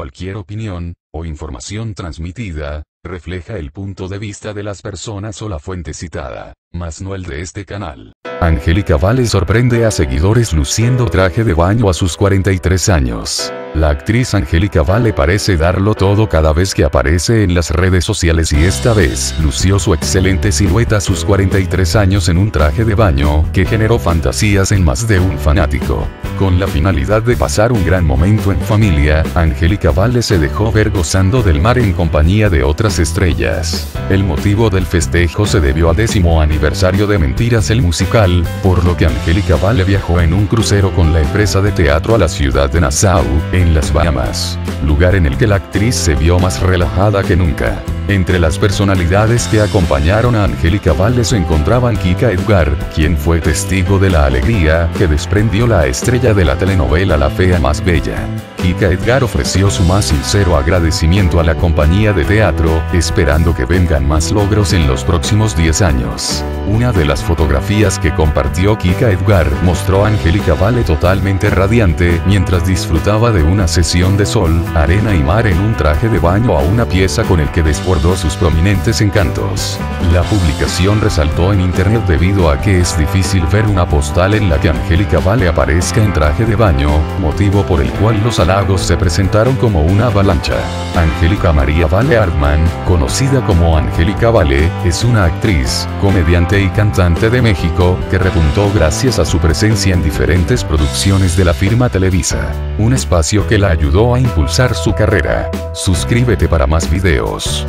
cualquier opinión, o información transmitida, refleja el punto de vista de las personas o la fuente citada, mas no el de este canal. Angélica Vale sorprende a seguidores luciendo traje de baño a sus 43 años. La actriz Angélica Vale parece darlo todo cada vez que aparece en las redes sociales y esta vez lució su excelente silueta a sus 43 años en un traje de baño que generó fantasías en más de un fanático. Con la finalidad de pasar un gran momento en familia, Angélica Vale se dejó ver gozando del mar en compañía de otras estrellas. El motivo del festejo se debió a décimo aniversario de Mentiras el musical, por lo que Angélica Vale viajó en un crucero con la empresa de teatro a la ciudad de Nassau, en las Bahamas, lugar en el que la actriz se vio más relajada que nunca. Entre las personalidades que acompañaron a Angélica Vale se encontraban Kika Edgar, quien fue testigo de la alegría que desprendió la estrella de la telenovela La Fea Más Bella. Kika Edgar ofreció su más sincero agradecimiento a la compañía de teatro, esperando que vengan más logros en los próximos 10 años. Una de las fotografías que compartió Kika Edgar mostró a Angélica Vale totalmente radiante mientras disfrutaba de una sesión de sol, arena y mar en un traje de baño a una pieza con el que desbordó sus prominentes encantos. La publicación resaltó en internet debido a que es difícil ver una postal en la que Angélica Vale aparezca en traje de baño, motivo por el cual los halagos se presentaron como una avalancha. Angélica María Vale Artman, conocida como Angélica Vale, es una actriz, comediante y cantante de México, que repuntó gracias a su presencia en diferentes producciones de la firma Televisa, un espacio que la ayudó a impulsar su carrera. Suscríbete para más videos.